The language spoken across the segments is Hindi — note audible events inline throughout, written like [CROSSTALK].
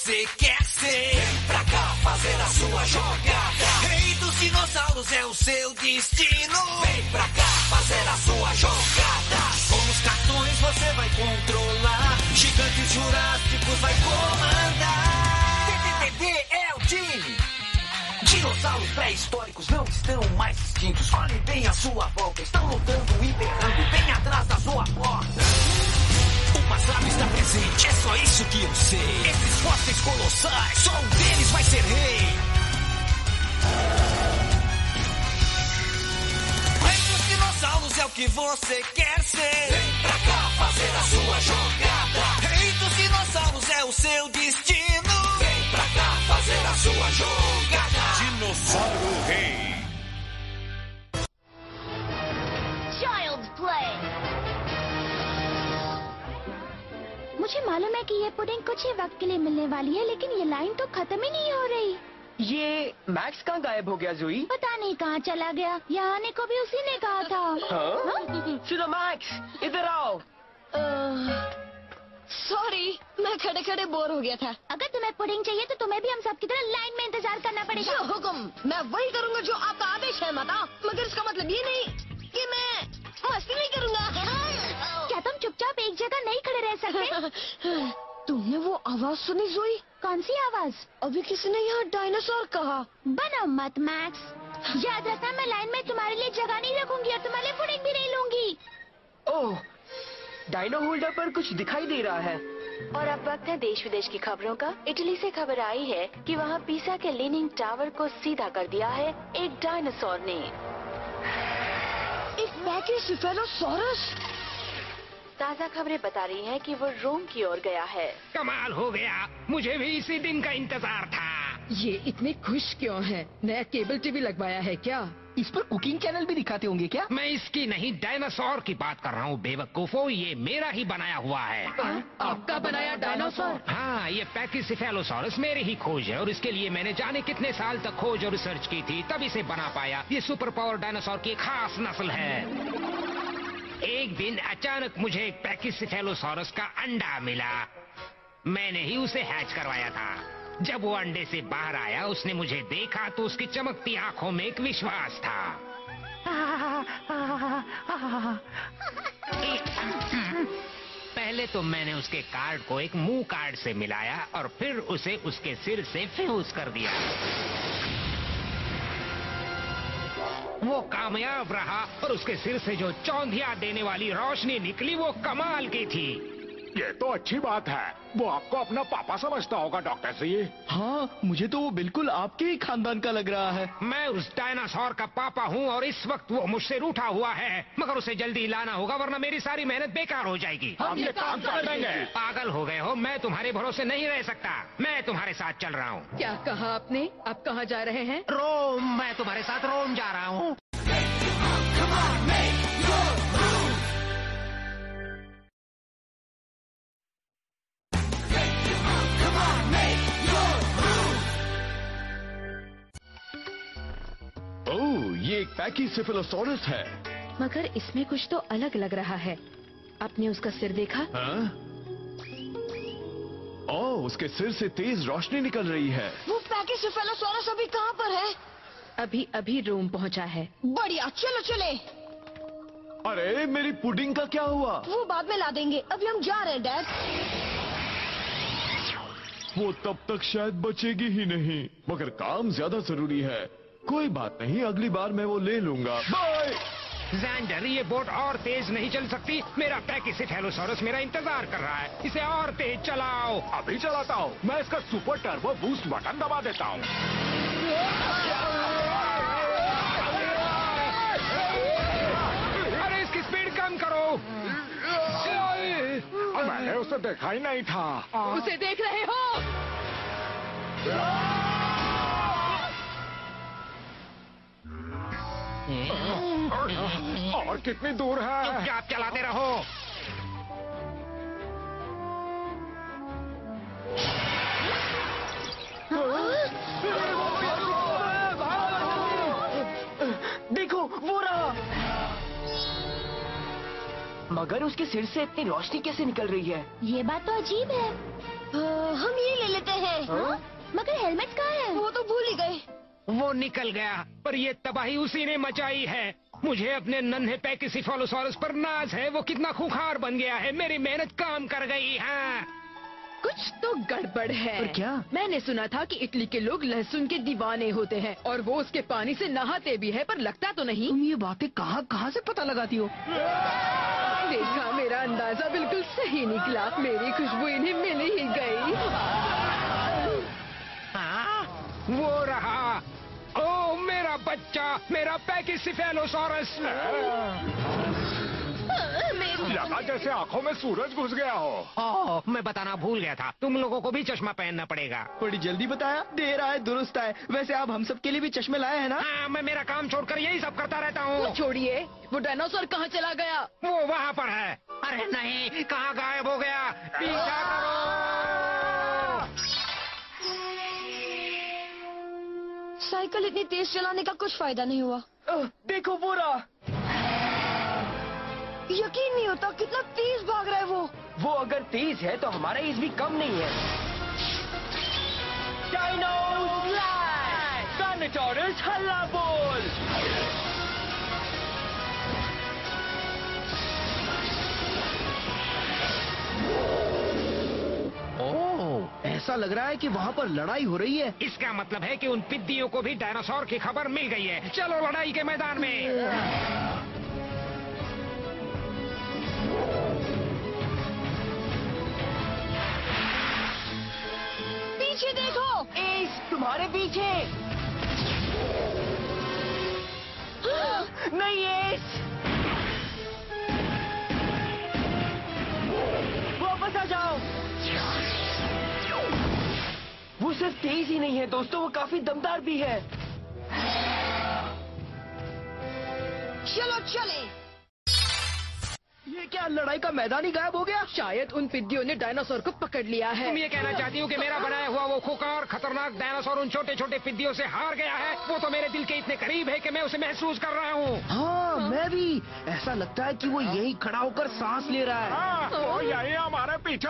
você quer ser. Vem pra cá fazer a sua jogada. Rei dos dinossauros é o seu destino. Vem pra cá fazer a sua jogada. Com os cartões você vai controlar. Gigantes jurássicos vai comandar. DDD é o time. Dinossauros pré-históricos não estão mais extintos. Olhe bem a sua volta. Estão lutando e berrando bem atrás da sua porta. Passado está presente, é só isso que eu sei. Esses fósseis colossais, só um deles vai ser rei. Rei dos dinossauros é o que você quer ser. Vem pra cá fazer a sua jogada. Rei dos dinossauros é o seu destino. Vem pra cá fazer a sua jogada. Dinossauro Rei. मालूम है कि ये पुडिंग कुछ ही वक्त के लिए मिलने वाली है लेकिन ये लाइन तो खत्म ही नहीं हो रही। ये मैक्स कहाँ गायब हो गया जुई पता नहीं कहाँ चला गया। यहाँ आने को भी उसी ने कहा था। हाँ? सुनो मैक्स इधर आओ। सॉरी मैं खड़े खड़े बोर हो गया था। अगर तुम्हें पुडिंग चाहिए तो तुम्हें भी हम सब की तरह लाइन में इंतज़ार करना पड़ेगा। हुक्म मैं वही करूँगा जो आपका आदेश है माता। मगर इसका मतलब ये नहीं कि मैं एक जगह नहीं खड़े रह सकते? [LAUGHS] तुमने वो आवाज़ सुनी जोई? कौन सी आवाज़? अभी किसी ने यहाँ डायनासोर कहा। बनो मत मैक्स याद रखना मैं लाइन में तुम्हारे लिए जगह नहीं रखूँगी और तुम्हारे लिए पुडिंग भी नहीं लूँगी। ओह डायनो होल्डर पर कुछ दिखाई दे रहा है। और अब वक्त है देश विदेश की खबरों का। इटली से खबर आई है कि वहाँ पीसा के लीनिंग टावर को सीधा कर दिया है एक डायनासोर ने। एक पैकेसिफेलोसोरस ताज़ा खबरें बता रही हैं कि वो रोम की ओर गया है। कमाल हो गया। मुझे भी इसी दिन का इंतज़ार था। ये इतने खुश क्यों हैं? नया केबल टीवी लगवाया है क्या? इस पर कुकिंग चैनल भी दिखाते होंगे क्या? मैं इसकी नहीं डायनासोर की बात कर रहा हूँ बेवकूफो। ये मेरा ही बनाया हुआ है। आ, आपका बनाया डायनासोर? हाँ ये पैकिसिफेलोसोरस मेरी ही खोज है और इसके लिए मैंने जाने कितने साल तक खोज और रिसर्च की थी तब इसे बना पाया। ये सुपर पावर डायनासोर की खास नस्ल है। एक दिन अचानक मुझे एक पैकिसिफेलोसोरस का अंडा मिला। मैंने ही उसे हैच करवाया था। जब वो अंडे से बाहर आया, उसने मुझे देखा तो उसकी चमकती आँखों में एक विश्वास था। पहले तो मैंने उसके कार्ड को एक मुँह कार्ड से मिलाया और फिर उसे उसके सिर से फ्यूज कर दिया। वो कामयाब रहा और उसके सिर से जो चौंधिया देने वाली रोशनी निकली, वो कमाल की थी। ये तो अच्छी बात है। वो आपको अपना पापा समझता होगा डॉक्टर जी हाँ मुझे तो वो बिल्कुल आपके ही खानदान का लग रहा है। मैं उस डायनासोर का पापा हूँ और इस वक्त वो मुझसे रूठा हुआ है मगर उसे जल्दी लाना होगा वरना मेरी सारी मेहनत बेकार हो जाएगी। हम ये काम कर देंगे पागल हो गए हो मैं तुम्हारे भरोसे नहीं रह सकता। मैं तुम्हारे साथ चल रहा हूँ। क्या कहा आपने? आप कहाँ जा रहे हैं? रोम मैं तुम्हारे साथ रोम जा रहा हूँ। एक पैकीसिफेलोसोरस है। मगर इसमें कुछ तो अलग लग रहा है। आपने उसका सिर देखा? हाँ? ओह उसके सिर से तेज रोशनी निकल रही है। वो पैकेसिफेलोसोरस अभी कहाँ पर है? अभी अभी रोम पहुँचा है। बढ़िया चलो चले। अरे मेरी पुडिंग का क्या हुआ? वो बाद में ला देंगे। अभी हम जा रहे हैं डैड। वो तब तक शायद बचेगी ही नहीं मगर काम ज़्यादा ज़रूरी है। कोई बात नहीं अगली बार मैं वो ले लूँगा। बाय जैंडर ये बोट और तेज नहीं चल सकती। मेरा पैक इसे पैकिसिफेलोसोरस मेरा इंतज़ार कर रहा है। इसे और तेज चलाओ। अभी चलाता हूँ। मैं इसका सुपर टर्बो बूस्ट बटन दबा देता हूँ। अरे इसकी स्पीड कम करो। मैंने उसे देखा ही नहीं था। उसे देख रहे हो? और कितनी दूर है? चुपचाप चलाते रहो? देखो वो रहा। मगर उसके सिर से इतनी रोशनी कैसे निकल रही है? ये बात तो अजीब है। हम ये ले लेते हैं। हाँ? मगर हेलमेट कहाँ है? वो तो भूल ही गए। वो निकल गया पर ये तबाही उसी ने मचाई है। मुझे अपने नन्हे पैकिसिफोलोसॉरस पर नाज है वो कितना खुखार बन गया है मेरी मेहनत काम कर गई है। कुछ तो गड़बड़ है। पर क्या? मैंने सुना था कि इटली के लोग लहसुन के दीवाने होते हैं और वो उसके पानी से नहाते भी है पर लगता तो नहीं। तुम ये बातें कहाँ कहाँ से पता लगाती हो? देखा मेरा अंदाज़ा बिल्कुल सही निकला। मेरी खुशबू इन्हें मिल ही गई। हाँ? वो रहा। बच्चा मेरा पैकिसिफेलोसॉरस लगा जैसे आँखों में सूरज घुस गया हो? ओह मैं बताना भूल गया था। तुम लोगों को भी चश्मा पहनना पड़ेगा। बड़ी जल्दी बताया देर आए दुरुस्त आए। वैसे आप हम सब के लिए भी चश्मे लाए हैं ना? हाँ मैं मेरा काम छोड़कर यही सब करता रहता हूँ। छोड़िए वो डायनासोर कहाँ चला गया? वो वहाँ पर है। अरे नहीं कहाँ गायब हो गया? पीछा करो। साइकिल इतनी तेज चलाने का कुछ फ़ायदा नहीं हुआ। देखो वो रहा। यकीन नहीं होता कितना तेज भाग रहा है वो। वो अगर तेज है तो हमारा एज भी कम नहीं है। Dino Slash! ऐसा लग रहा है कि वहाँ पर लड़ाई हो रही है। इसका मतलब है कि उन पिद्दियों को भी डायनासोर की खबर मिल गई है। चलो लड़ाई के मैदान में। पीछे देखो। एस तुम्हारे पीछे। [GASPS] नहीं एस। वापस आ जाओ। सिर्फ़ तेज ही नहीं है दोस्तों वो काफ़ी दमदार भी है। चलो चले। ये क्या लड़ाई का मैदान ही गायब हो गया? शायद उन पिद्दियों ने डायनासोर को पकड़ लिया है। तुम ये कहना चाहती हो कि मेरा बनाया हुआ वो खुकार खतरनाक डायनासोर उन छोटे छोटे पिद्दियों से हार गया है? वो तो मेरे दिल के इतने करीब है कि मैं उसे महसूस कर रहा हूँ। हाँ मैं भी। ऐसा लगता है कि वो यही खड़ा होकर सांस ले रहा है। हाँ, तो यही हमारे पीछे।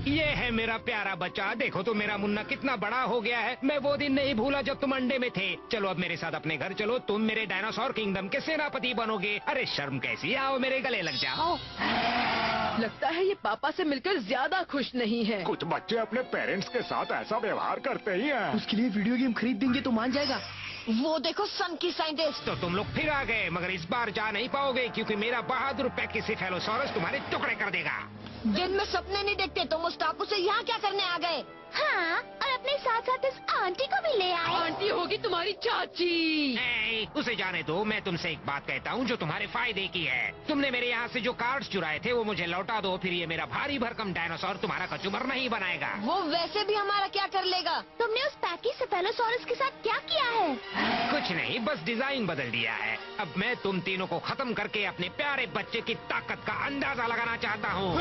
ये है मेरा प्यारा बच्चा। देखो तो मेरा मुन्ना कितना बड़ा हो गया है। मैं वो दिन नहीं भूला जब तुम अंडे में थे। चलो अब मेरे साथ अपने घर चलो। तुम मेरे डायनासोर किंगडम के सेनापति बनोगे। अरे शर्म कैसी? आओ मेरे गले लग जाओ। लगता है ये पापा से मिलकर ज़्यादा खुश नहीं है। कुछ बच्चे अपने पेरेंट्स के साथ ऐसा व्यवहार करते ही हैं। उसके लिए वीडियो गेम खरीद देंगे तो मान जाएगा। वो देखो सन की साइंटिस्ट तो तुम लोग फिर आ गए मगर इस बार जा नहीं पाओगे क्योंकि मेरा बहादुर पैकिसिफेलोसॉरस तुम्हारे टुकड़े कर देगा। दिन में सपने नहीं देखते तो टापू से यहाँ क्या करने आ गए? हाँ और अपने साथ साथ इस आंटी को भी ले आए। आंटी होगी तुम्हारी चाची। ए, उसे जाने दो। मैं तुमसे एक बात कहता हूँ जो तुम्हारे फ़ायदे की है। तुमने मेरे यहाँ से जो कार्ड्स चुराए थे वो मुझे लौटा दो फिर ये मेरा भारी भरकम डायनासोर तुम्हारा कचुमर नहीं बनाएगा। वो वैसे भी हमारा क्या कर लेगा? तुमने उस पैकी सेफेलोसॉरस के साथ क्या किया है? कुछ नहीं बस डिज़ाइन बदल दिया है। अब मैं तुम तीनों को खत्म करके अपने प्यारे बच्चे की ताकत का अंदाज़ा लगाना चाहता हूँ।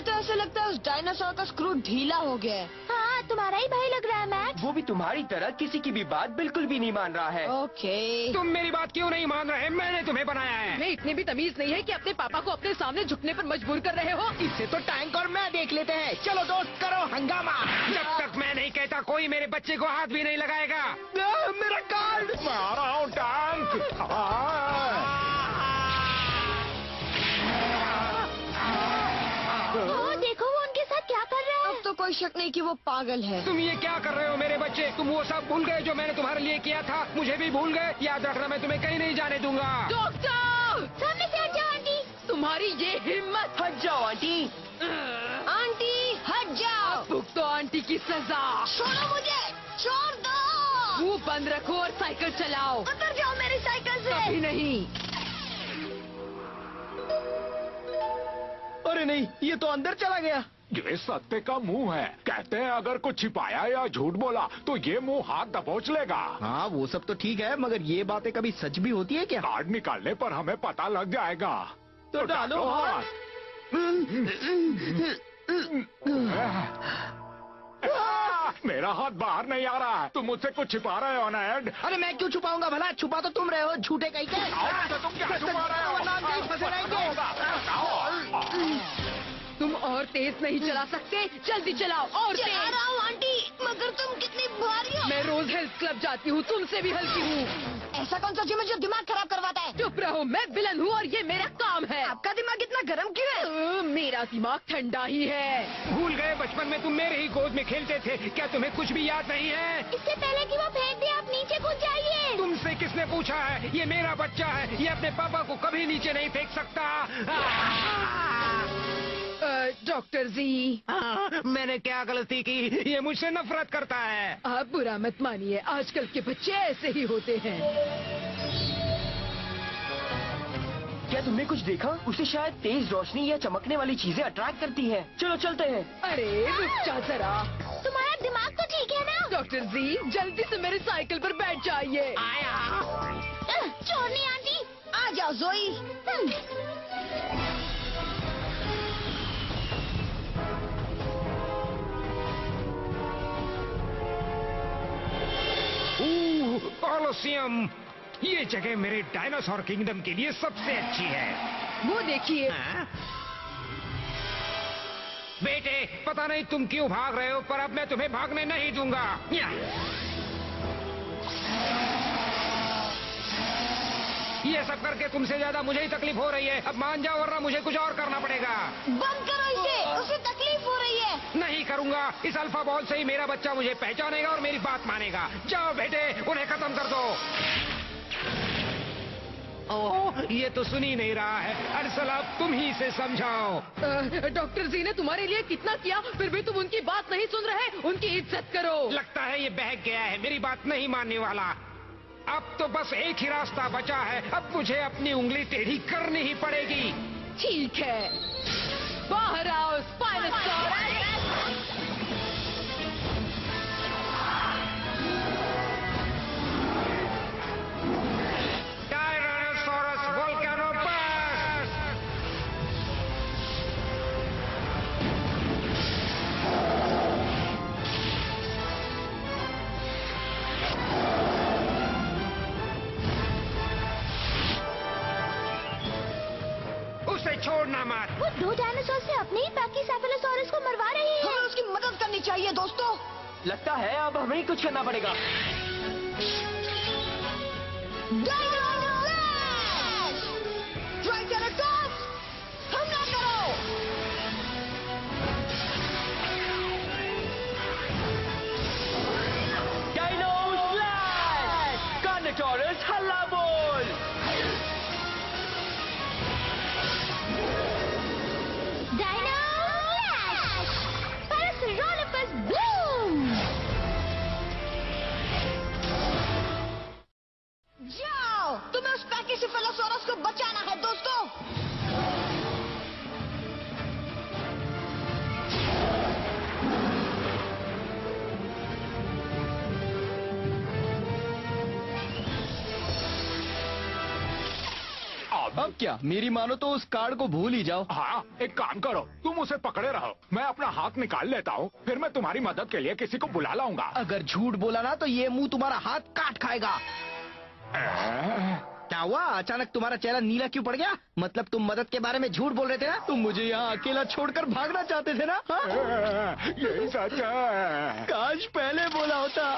मुझे तो ऐसा लगता है उस डायनासोर का स्क्रू ढीला हो गया है। हाँ तुम्हारा ही भाई लग रहा है मैक्स वो भी तुम्हारी तरह किसी की भी बात बिल्कुल भी नहीं मान रहा है। ओके तुम मेरी बात क्यों नहीं मान रहे मैंने तुम्हें बनाया है। मैं इतनी भी तमीज नहीं है कि अपने पापा को अपने सामने झुकने पर मजबूर कर रहे हो। इससे तो टैंक और मैं देख लेते हैं। चलो दोस्त करो हंगामा। जब तक मैं नहीं कहता कोई मेरे बच्चे को हाथ भी नहीं लगाएगा। मेरा कार्ड कोई शक नहीं कि वो पागल है। तुम ये क्या कर रहे हो मेरे बच्चे? तुम वो सब भूल गए जो मैंने तुम्हारे लिए किया था। मुझे भी भूल गए। याद रखना मैं तुम्हें कहीं नहीं जाने दूँगा। डॉक्टर! सामने से हट जाओ आंटी। तुम्हारी ये हिम्मत। हट जाओ आंटी। आंटी हट जाओ। भुगतो आंटी की सजा। छोड़ो मुझे। छोड़ दो। मुँह बंद रखो और साइकिल चलाओ। उतर जाओ मेरी साइकिल से। कभी नहीं। अरे नहीं ये तो अंदर चला गया। ये सत्य का मुँह है। कहते हैं अगर कुछ छिपाया या झूठ बोला तो ये मुँह हाथ दबोच लेगा। हाँ वो सब तो ठीक है मगर ये बातें कभी सच भी होती है क्या? कार्ड निकालने पर हमें पता लग जाएगा। तो डालो हाथ। [LAUGHS] मेरा हाथ बाहर नहीं आ रहा है। तुम मुझसे कुछ छिपा रहे हो ना एड? अरे मैं क्यों छुपाऊँगा भला? छुपा तो तुम रहे हो झूठे कहीं के? तो तुम क्या छुपा रहे हो? तुम और तेज नहीं चला सकते। जल्दी चलाओ और चला तेज। रहा हूँ आंटी। मगर तुम कितनी भारी हो। मैं रोज हेल्थ क्लब जाती हूँ तुमसे भी हल्की हूँ। ऐसा कौन सा जिम है जो दिमाग खराब करवाता है? चुप रहो मैं विलन हूँ और ये मेरा काम है। आपका दिमाग इतना गर्म क्यों है? मेरा दिमाग ठंडा ही है। भूल गए बचपन में तुम मेरे ही गोद में खेलते थे। क्या तुम्हें कुछ भी याद नहीं है? इससे पहले कि वो फेंक दे आप नीचे कूद जाइए। तुमसे किसने पूछा है? ये मेरा बच्चा है। ये अपने पापा को कभी नीचे नहीं फेंक सकता। डॉक्टर जी। हाँ, मैंने क्या गलती की? ये मुझसे नफरत करता है। आप बुरा मत मानिए आजकल के बच्चे ऐसे ही होते हैं। क्या तुमने कुछ देखा? उसे शायद तेज रोशनी या चमकने वाली चीज़ें अट्रैक्ट करती है। चलो चलते हैं। अरे रुक जा जरा। तुम्हारा दिमाग तो ठीक है ना? डॉक्टर जी जल्दी से मेरे साइकिल पर बैठ जाइए। अह, चोरनी आंटी। आ जाओ जोई। कॉलोसियम। ये जगह मेरे डायनासोर किंगडम के लिए सबसे अच्छी है। वो देखिए। हाँ? बेटे पता नहीं तुम क्यों भाग रहे हो पर अब मैं तुम्हें भागने नहीं दूँगा। या। सब करके तुमसे ज़्यादा मुझे ही तकलीफ़ हो रही है। अब मान जाओ वरना मुझे कुछ और करना पड़ेगा। बंद करो इसे। उसे तकलीफ़ हो रही है। नहीं करूँगा। इस अल्फ़ा बॉल से ही मेरा बच्चा मुझे पहचानेगा और मेरी बात मानेगा। जाओ बेटे उन्हें खत्म कर दो। ओह ये तो सुन ही नहीं रहा है। अरसल अब तुम ही इसे समझाओ। डॉक्टर जी ने तुम्हारे लिए कितना किया फिर भी तुम उनकी बात नहीं सुन रहे? उनकी इज़्ज़त करो। लगता है ये बहक गया है। मेरी बात नहीं मानने वाला। अब तो बस एक ही रास्ता बचा है। अब मुझे अपनी उंगली टेढ़ी करनी ही पड़ेगी। ठीक है। बाहर आओ स्पाइनोसॉरस छोड़ना मत। वो दो डायनासोर से अपने ही बाकी सेफेलोसॉरस को मरवा रही है। हमें उसकी मदद करनी चाहिए दोस्तों। लगता है अब हमें ही कुछ करना पड़ेगा। क्या? मेरी मानो तो उस कार्ड को भूल ही जाओ। हाँ एक काम करो तुम उसे पकड़े रहो। मैं अपना हाथ निकाल लेता हूँ फिर मैं तुम्हारी मदद के लिए किसी को बुला लाऊँगा। अगर झूठ बोला ना तो ये मुँह तुम्हारा हाथ काट खाएगा। क्या हुआ? अचानक तुम्हारा चेहरा नीला क्यों पड़ गया? मतलब तुम मदद के बारे में झूठ बोल रहे थे ना? तुम मुझे यहाँ अकेला छोड़कर भागना चाहते थे ना? हाँ? यही सच है। काश पहले बोला होता।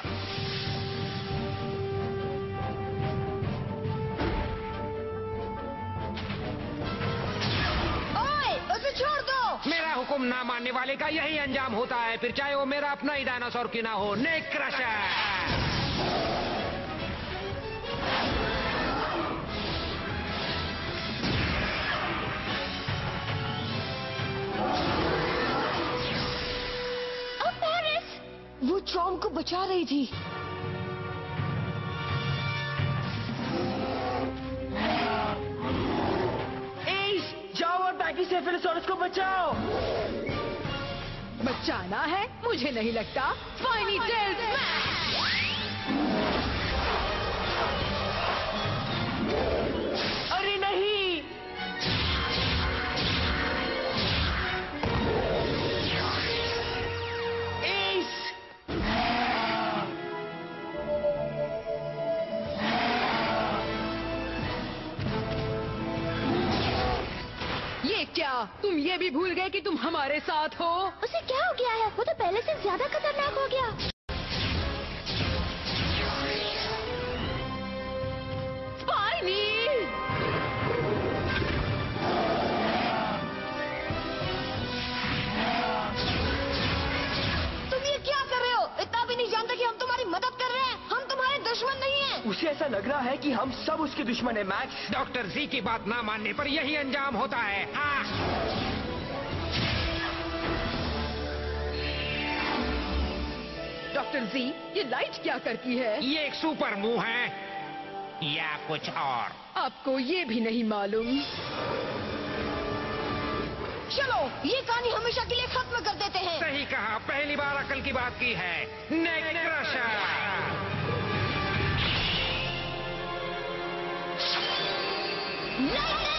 हुक्म ना मानने वाले का यही अंजाम होता है। फिर चाहे वो मेरा अपना ही डायनासोर क्यों ना हो नेक क्रशर ओ वो चॉम को बचा रही थी। एस जाओ और पैकिसेफेलोसोरस को बचाओ। जाना है? मुझे नहीं लगता। फाइनी टेल्स अरे तुम ये भी भूल गए कि तुम हमारे साथ हो। उसे क्या हो गया है? वो तो पहले से ज़्यादा खतरनाक हो गया। ऐसा लग रहा है कि हम सब उसके दुश्मन है मैक्स डॉक्टर जी की बात ना मानने पर यही अंजाम होता है। हाँ। डॉक्टर जी ये लाइट क्या करती है? ये एक सुपर मुँह है। या कुछ और। आपको ये भी नहीं मालूम। चलो ये कहानी हमेशा के लिए खत्म कर देते हैं। सही कहा पहली बार अकल की बात की है। नेक क्रशर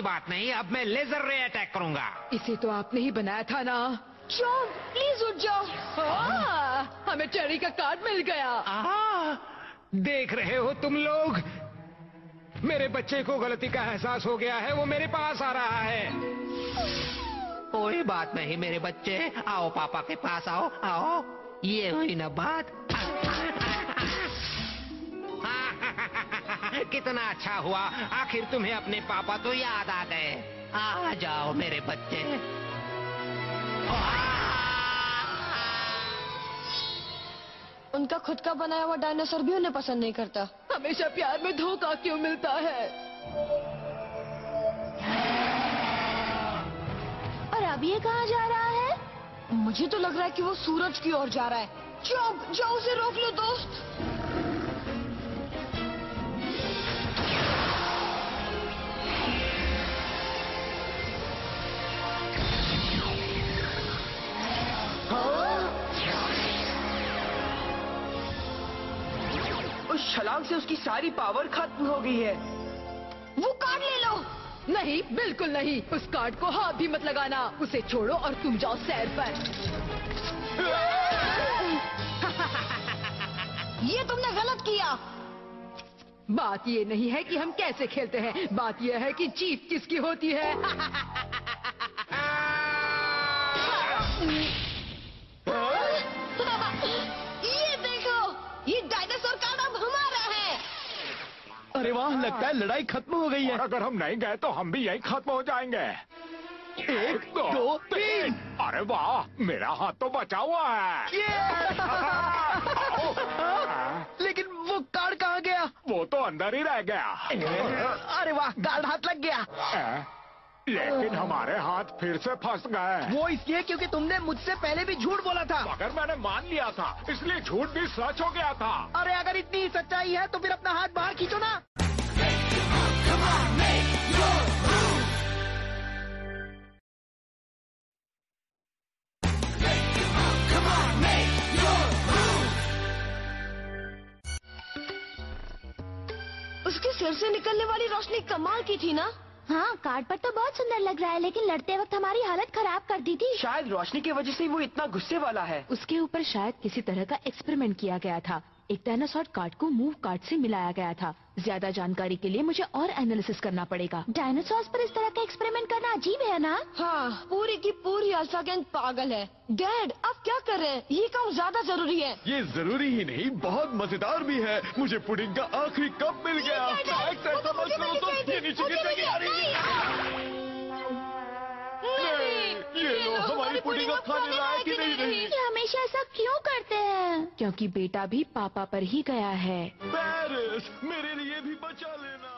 कोई बात नहीं अब मैं लेजर रे अटैक करूँगा। इसे तो आपने ही बनाया था ना? जॉन प्लीज़ उठ जाओ। आ, हमें चेरी का कार्ड मिल गया। आ, देख रहे हो तुम लोग? मेरे बच्चे को गलती का एहसास हो गया है वो मेरे पास आ रहा है। कोई बात नहीं मेरे बच्चे आओ पापा के पास आओ आओ। ये हुई ना बात कितना अच्छा हुआ आखिर तुम्हें अपने पापा तो याद आ गए। आ जाओ मेरे बच्चे। उनका खुद का बनाया हुआ डायनासोर भी उन्हें पसंद नहीं करता। हमेशा प्यार में धोखा क्यों मिलता है? और अब ये कहाँ जा रहा है? मुझे तो लग रहा है कि वो सूरज की ओर जा रहा है। जाओ जाओ उसे रोक लो दोस्त। छलांग से उसकी सारी पावर खत्म हो गई है। वो कार्ड ले लो। नहीं बिल्कुल नहीं। उस कार्ड को हाथ भी मत लगाना। उसे छोड़ो और तुम जाओ सैर पर। [LAUGHS] ये तुमने गलत किया। बात ये नहीं है कि हम कैसे खेलते हैं। बात यह है कि जीत किसकी होती है। [LAUGHS] [LAUGHS] वाह लगता है लड़ाई खत्म हो गई है। अगर हम नहीं गए तो हम भी यही खत्म हो जाएँगे। एक दो दो तीन। अरे वाह मेरा हाथ तो बचा हुआ है। [LAUGHS] लेकिन वो कार्ड कहाँ गया? वो तो अंदर ही रह गया। अरे वाह कार्ड हाथ लग गया। [LAUGHS] लेकिन हमारे हाथ फिर से फंस गए। वो इसलिए क्योंकि तुमने मुझसे पहले भी झूठ बोला था। अगर मैंने मान लिया था इसलिए झूठ भी सच हो गया था। अरे अगर इतनी सच्चाई है तो फिर अपना हाथ बाहर खींचो ना। उसके सिर से निकलने वाली रोशनी कमाल की थी ना। हाँ कार्ड पर तो बहुत सुंदर लग रहा है लेकिन लड़ते वक्त हमारी हालत खराब कर दी थी। शायद रोशनी की वजह से वो इतना गुस्से वाला है। उसके ऊपर शायद किसी तरह का एक्सपेरिमेंट किया गया था। एक डायनासोर कार्ड को मूव कार्ड से मिलाया गया था। ज़्यादा जानकारी के लिए मुझे और एनालिसिस करना पड़ेगा। डायनासोर्स पर इस तरह का एक्सपेरिमेंट करना अजीब है ना? हाँ पूरी की पूरी अल्फ़ा गैंग पागल है। डैड आप क्या कर रहे हैं? ये काम ज़्यादा ज़रूरी है। ये ज़रूरी ही नहीं बहुत मज़ेदार भी है। मुझे पुडिंग का आखिरी कप मिल गया। मुझे लो तो ये ये हमारी पुडिंग खाने लायक ही नहीं रही। ये हमेशा ऐसा क्यों करते हैं क्योंकि बेटा भी पापा पर ही गया है पेरिस मेरे लिए भी बचा लेना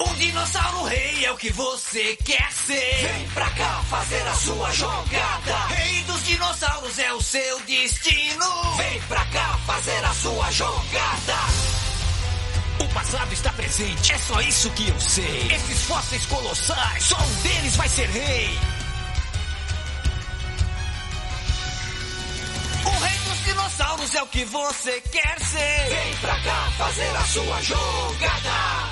Um dinossauro rei é o que você quer ser. Vem pra cá fazer a sua jogada. Rei dos dinossauros é o seu destino. Vem pra cá fazer a sua jogada. O passado está presente, é só isso que eu sei. Esses fósseis colossais, só um deles vai ser rei. Dinossauros é o que você quer ser. Vem pra cá fazer a sua jogada.